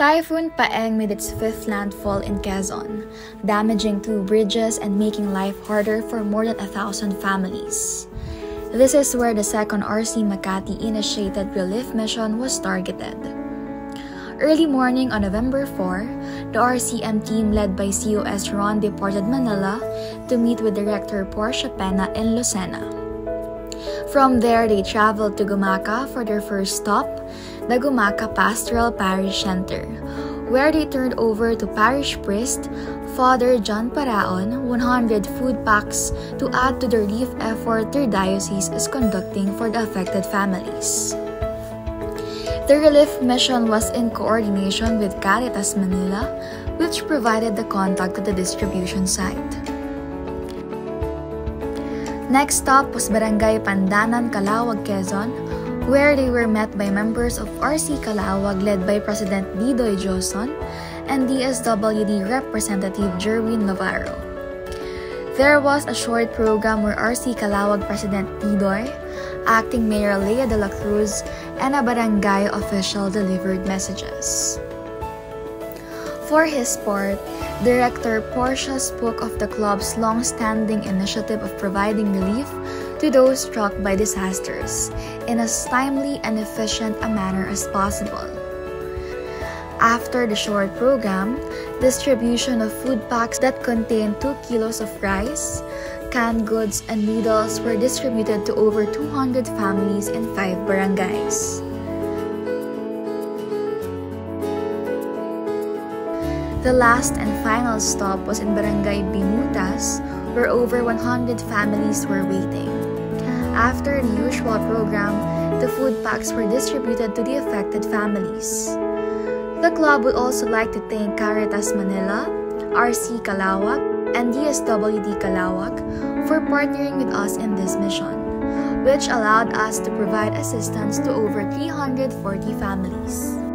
Typhoon Paeng made its fifth landfall in Quezon, damaging two bridges and making life harder for more than a thousand families. This is where the second RC Makati initiated relief mission was targeted. Early morning on November 4, the RCM team led by COS Ron departed Manila to meet with Director Porsche Pena in Lucena. From there, they traveled to Gumaca for their first stop, the Gumaca Pastoral Parish Center, where they turned over to parish priest Father John Paraon 100 food packs to add to the relief effort their diocese is conducting for the affected families. The relief mission was in coordination with Caritas Manila, which provided the contact to the distribution site. Next stop was Barangay Pandanan, Calauag, Quezon, where they were met by members of RC Calauag led by President Didoy Joson and DSWD Representative Jerwin Navarro. There was a short program where RC Calauag President Didoy, Acting Mayor Leah de la Cruz, and a barangay official delivered messages. For his part, Director Porsche spoke of the club's long-standing initiative of providing relief to those struck by disasters in as timely and efficient a manner as possible. After the short program, distribution of food packs that contain 2 kilos of rice, canned goods, and noodles were distributed to over 200 families in 5 barangays. The last and final stop was in Barangay Binutas, where over 100 families were waiting. After the usual program, the food packs were distributed to the affected families. The club would also like to thank Caritas Manila, RC Calauag, and DSWD Calauag for partnering with us in this mission, which allowed us to provide assistance to over 340 families.